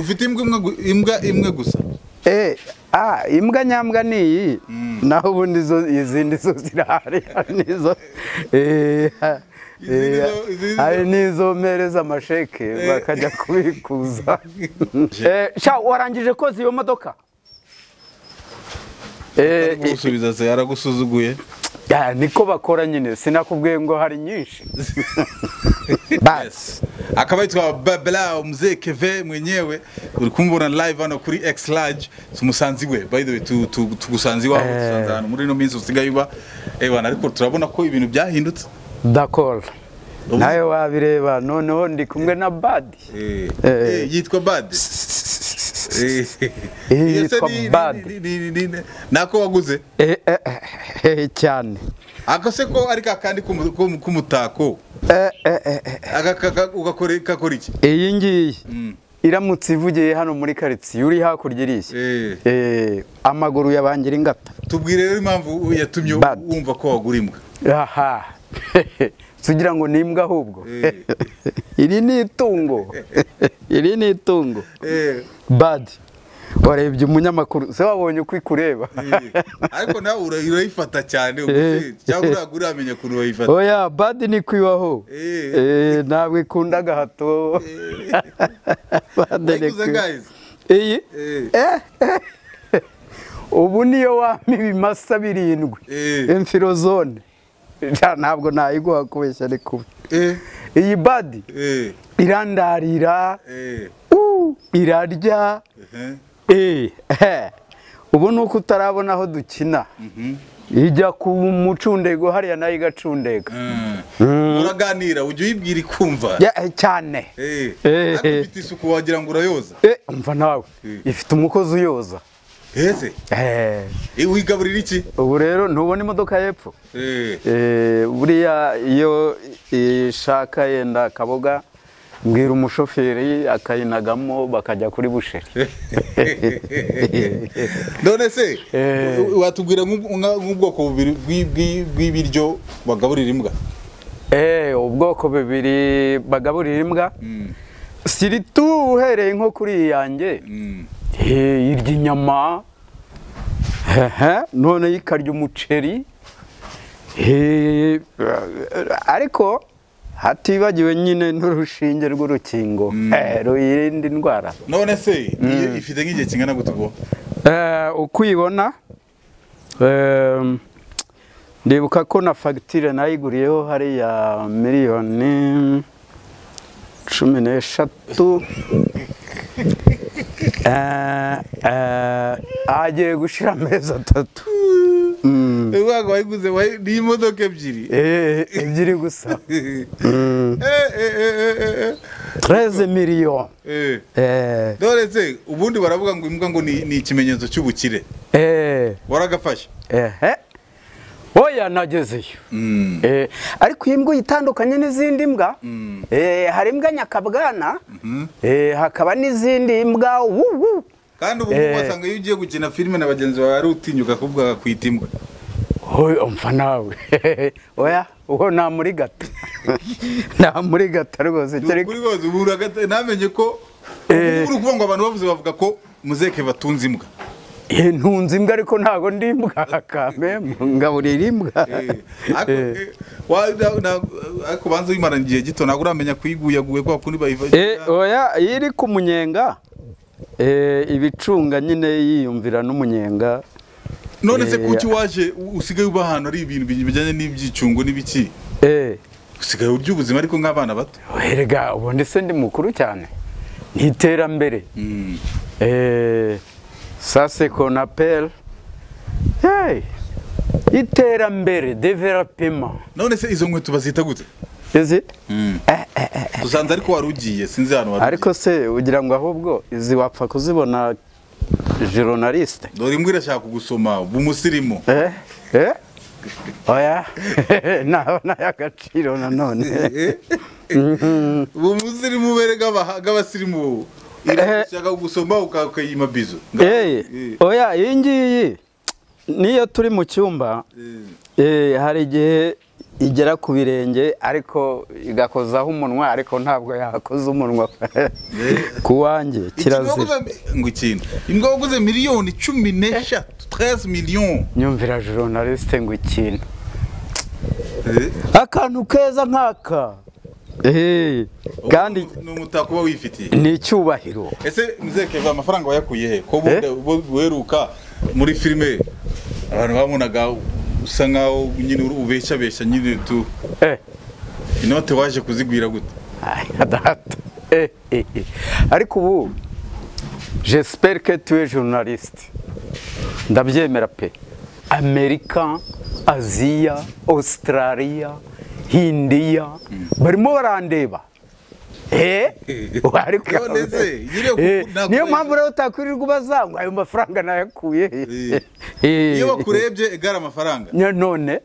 ufite imbwa imwe gusa? Eh, ah, imbwa nyambwa ni iyi. Naho ubundi izindi zo zirahari hari n'izo eh, eh, mpereza amasheke bakajya kubikuza. Warangije koza iyo modoka? Gusubiza se yaragusuzuguye. Ya, niko bakora nyine sinakubwiye ngo hari nyinshi. Basi akaba yitwa babla mzee keve mwenyewe. Uri kumubona live hano kuri x large. Tumusanzi we by the way tu- tu- tugusanze iwawe Eh. tusanze ahantu. Muri ino minsi usigaye uba. Ebana ariko turabona ko ibintu byahindutse. Dakora nawe wabireba. Noneho ndi kumwe na badi. Eh, Eh. eh, yitwa bad Eh, Eh, yitwa ni- ni- Bad. ni- ni- ni- ni- nako waguze. Eh, eh, eh, cyane ako se ko ari kakandi k'umu- k'umu- k'umutako. Eh, eh, eh, eh. Kakora iki? Iyi ngiyi. Mm. iramutse ivugiye hano muri karitsiye uri hakurya iriya Eh. Eh, amaguru yabangira ingata. Tubwire rero impamvu yatumye wumva ko wagura imbwa. Aha. tugira ngo ni imbwa ahubwo. Eh. iri ni itungo. Iri ni itungo. Eh, badi warebye umunyamakuru. Se wabonye uko ikureba eh. ariko nawe ura- urayifata cyane cyangwa uraga uramenya ukuntu bayifata oya badi ni kwibaho ntabwo ikunda agahato iyi? Ubu niyo wampa ibimasa birindwi. Emfirozone ntabwo nayiguha kubeshya ari kubi Eh, iyi badi eh, irandarira. Eh, irarya. Eh. ubu ni uko utarabona aho dukina. Mhm. ijya ku mucundego hariya na yo igacundega. Mm. uraganira ujya uyibwira ikumva. Ya, cyane. Ariko ufite isuku wagira ngo urayoza. Umva nawe. Ifite umukozi uyoza. Ese Eh, Eh, wigaburira iki? Ubu rero ntubona imodoka y'epfo. Eh, Eh, buriya iyo ishaka yenda akaboga mbwira umushoferi akayinagamo bakajya kuri busheri. None se Eh. watubwira nk'ubwoko bubiri bw'i- bw'i- bw'ibiryo bagaburira imbwa? Eh, ubwoko bubiri bagaburira imbwa. Mm, siritu uhereye nko kuri iyi yanjye mm. eh, irya inyama? Noneho ikarya umuceri? Ariko hatibagiwe nyine n'urushinge rw'urukingo. Eh, ruyirinda indwara. None se iyo ifite nk'igihe kingana gute ubwo? Eh, uko uyibona ndibuka ko na fagitire nayiguriyeho hariya miliyoni cumi n'eshatu. agiye gushira amezi atatu Mm. ubwo wayiguze wayi- ni imodoka ebyiri Eh, ebyiri gusa Mm. Eh, eh, eh, eh, eh. 13 miliyoni Eh. Eh, none se ubundi baravuga ngo imbwa ngo ni ikimenyetso cy'ubukire eh, waragafashe ehe. Oya nagezeyo. Eh, ariko iyi mbwa itandukanye n'izindi mbwa eh, hari imbwa nyakabwana eh, hakaba n'izindi mbwa wuwu kandi ubu Eh. wasanga iyo ugiye gukina filime na bagenzi bawe ari utinyuka kuvuga akakwita imbwa. Umva nawe. Oya uwo nta muri gata nta muri gata rwose ukuri rwose ubu uragata- namenye ko ubu uri kuvuga ngo abantu bavuze bavuga ko muzeke batunze imbwa. Ntunze imbwa ariko ntago ndi imbwa. Kame ngaburira imbwa Eh, ariko, eh, wa- na- na- ariko banza uyimarana igihe gito ntabwo uramenya kuyiguyaguye kwa kundi bayiva Eh, oya iyo iri ku munyenga. Eh, ibicunga nyine yiyumvira n'umunyenga. None se eh, kuki waje usigaye uba ahantu ari ibintu bi- bijyanye n'ibyicungo n'ibiki? Eh, usigaye urya ubuzima ariko nk'abana bato? Erega ubundi se ndi mukuru cyane. Ni iterambere. Mm. Ça c'est qu'on appelle hey, iterambere development none se izo nkweto bazita gute? Izi Mm. eh, eh, eh. usanze ariko wari ugiye sinzi ahantu wari ariko se ugira ngo ahubwo izi wapfa kuzibona journaliste. Dore imbwa irashaka kugusoma bumusirimu eh, eh? oya. Nabona y'agaciro nanone bumusirimu bere bw'abaha- bw'abasirimu irashaka kugusoma uka- ukayima bizo Eh, oya iyi. Ngiyi niyo turi mu cyumba. Eh. eh, hari igihe igera ku birenge ariko igakozaho umunwa ariko ntabwo yakoza umunwa. Ku wanjye kirazira. ngo ikintu? Imbwa waguze miliyoni cumi n'eshatu 13 miliyoni nyumvira journaliste ngo ikintu. Akantu keza nk'aka. Kandi ni umutako uba wifitiye. ni icyubahiro. Ese muzekeva amafaranga wayakuye he? Ko bu- buheruka muri filime? Abantu babonaga usa nkaho nyine uri ubeshyabeshya nyine tu. Eh. Inote waje kuzigwira gute. Eh, eh, eh. ariko ubu j'espère que tu es journaliste. Ndabyemera pe. Amerika aziya australia hindiya barimo barandeba niyo mpamvu rero utakwirirwa ubaza ngo ayo mafaranga nayakuye iyo bakurebye egara amafaranga none.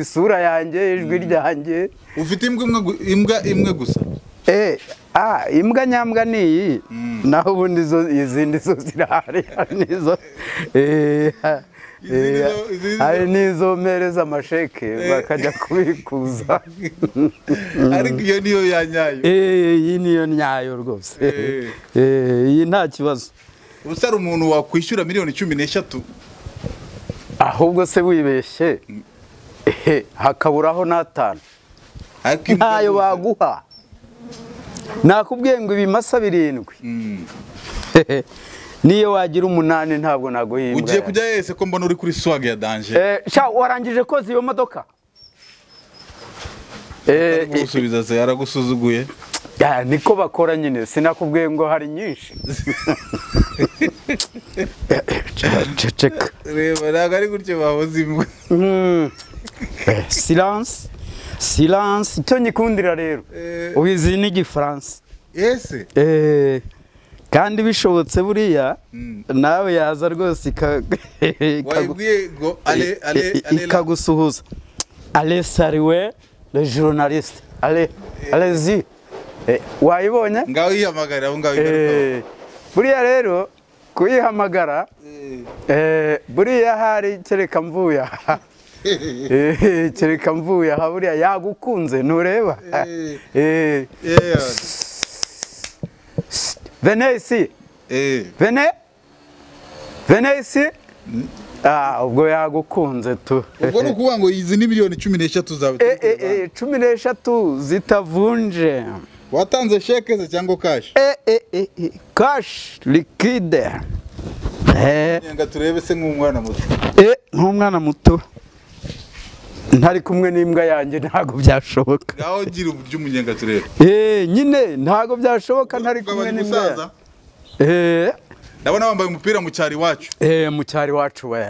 Isura yanjye ijwi ryanjye ufite imbwa imwe gusa? Imbwa nyambwa ni iyi? Naho ubundi izindi zo zirahari hari n'izo eh, eh, hari n'izo mpereza amasheke bakajya kubikuza. Ariko iyo niyo yanyayo Eh, iyi niyo nyayo rwose. Eh. Eh, iyi nta kibazo. Ubusa hari umuntu wakwishyura miliyoni cumi n'eshatu. Ahubwo se wibeshye? Eh, hakaburaho n'atanu. Ntayo baguha. Nakubwiye ngo ibimasa birindwi. Mm. Niyo wagira umunani ntabwo naguhimba ugiye kujya yese ko mbona uri kuri swag ya danje Eh, warangije koza iyo modoka? Eh, eh, gusubiza se yaragusuzuguye. Ya, niko bakora nyine sinakubwiye ngo hari nyinshi. Reba ntabwo ari gutyo bahoze imbwa. Eh, silence. Silence. Icyo nyikundira rero ubizi n'igifaransa ese? Kandi bishobotse buriya Mm. nawe yaza rwose ikagusuhuza. Ale sariwe le journaliste. Ale alezi Eh, wayibonye? Ngaho yihamagarira aho ngaho Eh, buriya rero kuyihamagara eh, buriya hari kereka mvuye aha Eh, kereka mvuye aha buriya yagukunze ntureba. Eh. Eh. Venez ici. Eh. venez. Venez ici. Ah ubwo yagukunze tu. Ubwo ni ukuvuga ngo izi ni miliyoni cumi n'eshatu zawe Eh, eh, cumi n'eshatu zitavunje. Watanze sheke se cyangwa kashi Eh, nga turebe se nk'umwana muto. Nk'umwana muto. Ntari kumwe n'imbwa yanjye ntabwo byashoboka. Ngaho gira uburyo umunyenga turebe Eh, nyine ntabwo byashoboka ntari kumwe n'imbwa yanjye Eh, ndabona wambaye umupira mu cyari iwacu eh, mu cyari wacu we.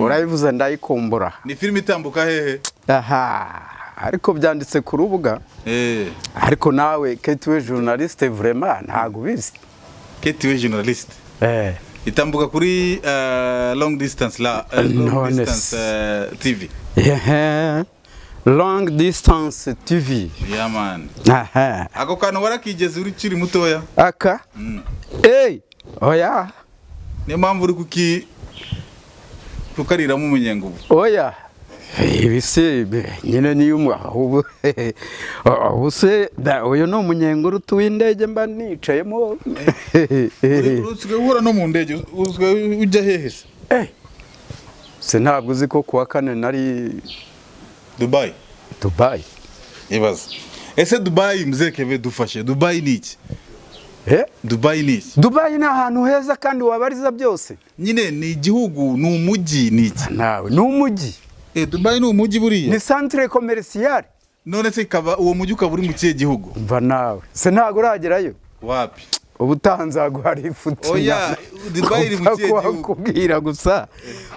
Urabivuze ndayikumbura ni filime itambuka hehe? Aha ariko byanditse ku rubuga. Ariko nawe ketiwe journaliste vraiment ntabwo ubizi. Ketiwe journaliste. Eh. Itambuka kuri uh, long distance la uh, long no, distance uh, eh, tv Yeah. long distance tv yeah man. Aha ako kantu warakigeze uri ukiri mutoya? Aka? Mm. Hey, oya. Niyo mpamvu uri kuki kukariramo umunyenga ubu oya ibi se nyine niyo ubu se da- uyu ni umunyenguru w'indege mba nicayemo usigaye uhura no mu ndege usigaye ujya hehe se? Eh, se ntabwo uzi ko kuwa kane nari dubayi dubayi ibaza ese dubayi muzekeve dufashe. Dubayi ni iki? Eh, dubayi ni iki? Dubayi ni ahantu heza kandi wabariza byose. Nyine ni igihugu ni umujyi ni iki? Nawe ni umujyi. Eh, Dubai ni umujyi buriya. Ni centre komerisiyare none se kaba uwo muji ukaba uri mu kihe gihugu? Mva nawe. Se ntago uragerayo wapi? Ubutanza guhari ifuti Oya, Dubai iri mu kihe gihugu? kwakubwira gusa.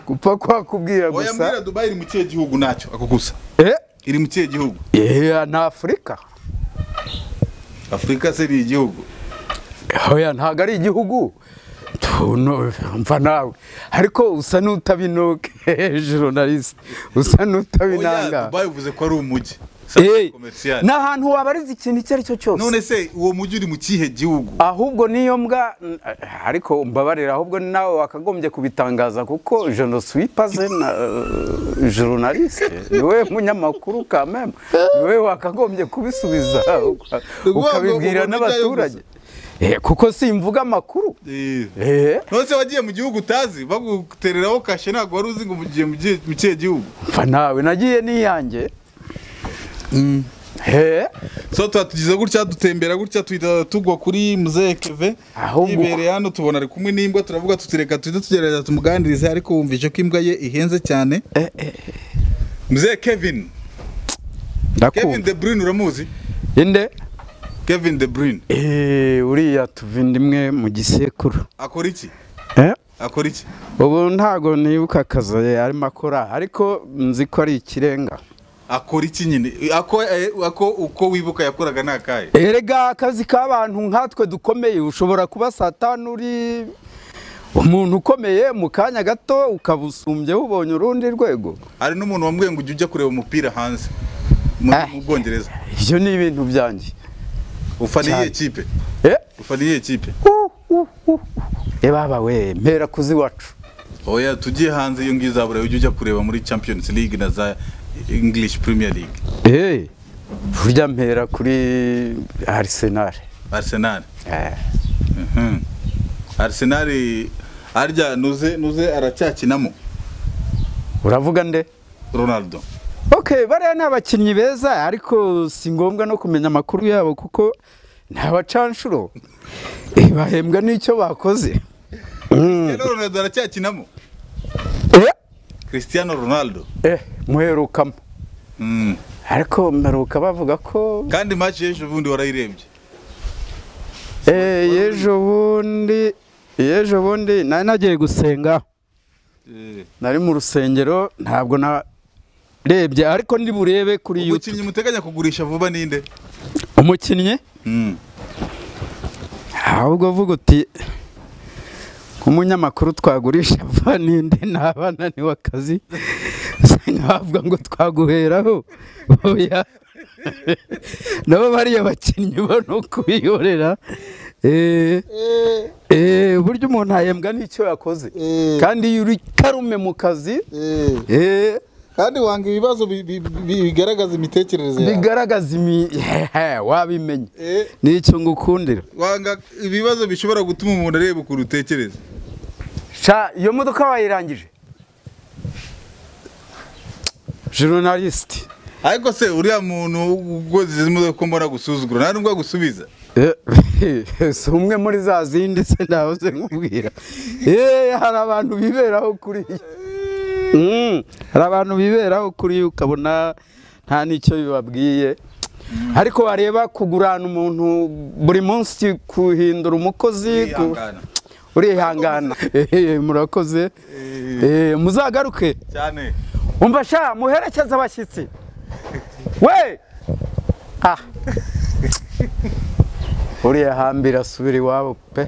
Gupfa kwakubwira oya gusa. Oya, mbira Dubai iri mu kihe gihugu? Nacyo ako gusa eh? Iri mu kihe gihugu? Eh na Afrika. Afrika se iri igihugu? Oya ntago ari igihugu mva nawe. Ariko usa n'utabinoke journaliste usa oya n'utabinanga dubayi uvuze ko ari umujyi. Eh, commercial. ni ahantu wabariza ikintu icyo ari cyo cyose. None se uwo mujyi uri mu kihe gihugu? Ahubwo niyo mbwa ariko mbabarira ahubwo nawe wakagombye kubitangaza kuko je ne suis pas un euh, journaliste. Niwe munyamakuru même. Niwe wakagombye kubisubiza ukabibwira n'abaturage. Kuko simvuga amakuru. Eh. Eh, none se wagiye mu gihugu utazi? Bagutereraho kashe ntabwo wari uzi ngo mugiye mu kihe gihugu. Mfa nawe nagiye n'iyanjye. Eh, so tuba tugize gutya dutembera gutya tuhita tugwa kuri muzehe keve yibereye hano tubona ari kumwe n'imbwa turavuga tutireka tuhita tugerageza tumuganirize ariko wumvishe ko imbwa ye ihenze cyane. Eh, eh, muzehe kevin. Kevin de bruyne uramuzi? Inde? Kevin de bruyne. Eh, uriya tuva imwe mu gisekuru. Akora iki? Eh? akora iki? Ubu ntago nibuka akazi arimo akora ariko nzi ko ari ikirenga. Akora iki nyine? Ako eh, ako uko wibuka yakoraga ni akahe? Erega akazi k'abantu nkatwe dukomeye. Ushobora kuba saa tanu uri umuntu ukomeye mu kanya gato ukaba usumbyeho ubonye urundi rwego. Hari n'umuntu wambwiye ngo ujye ujya kureba umupira hanze? Mu bwongereza. Ibyo ni ibintu byanjye. Ufana kipe Eh? ufana iyihe kipe Uh, uh, uh. Eh, baba we mpera kuzi wacu oya tugiye hanze iyo ngiyo uzabura ujye ujya kureba muri champions league na za english premier league. Eh, burya mpera kuri Arsenal. Arsenal? Eh, Mhm. arsenal arya nuze nuze aracyakinamo uravuga nde? Ronaldo. Bariya ni abakinnyi beza ariko si ngombwa no kumenya amakuru yabo kuko ni abacanshuro Eh, bahembwa n'icyo bakoze. Cristiano ronaldo aracyakinamo Eh, cristiano ronaldo. Eh, muherukamo. Mm. ariko mperuka bavuga ko kandi match y'ejo bundi warayirebye eh, y'ejo bundi y'ejo bundi nari nagiye gusenga. Eh, nari mu rusengero ntabwo narebye ariko ndi burebe kuri umukinnyi YouTube muteganya kugurisha vuba ninde? Umukinnyi? Mm. ahubwo vuga uti nk'umunyamakuru twagurisha vuba ninde? Naba naniwe akazi. Nkavuga ngo twaguheraho. Oya. Nabo bariya bakinnyi bo ni ukubihorera Eh, eh, burya umuntu ahembwa n'icyo yakoze. Kandi iyo uri karume mu kazi. Eh, kandi wanga ibibazo bi- bi- bi- bigaragaza imitekerereze yawe? Bigaragaza imi wabimenye. Eh, ni cyo ngukundira. Wanga ibibazo bishobora gutuma umuntu areba ukuntu utekereza? Iyo modoka wayirangije? Journaliste. Ariko se uriya muntu ugoze izi modoka mbona gusuzugura nta nubwo agusubiza? Eh, si umwe muri za zindi se ndahoze nkubwira. Eh, hari abantu biberaho kuri hari abantu biberaho kuri ukabona nta n'icyo bibabwiye. Ariko wareba kugurana umuntu buri munsi kuhindura umukozi urihangana. Murakoze. Muzagaruke. Cyane. Umva sha muherekeze abashyitsi. We! Ah. Uriya hambira asubira iwabo pe.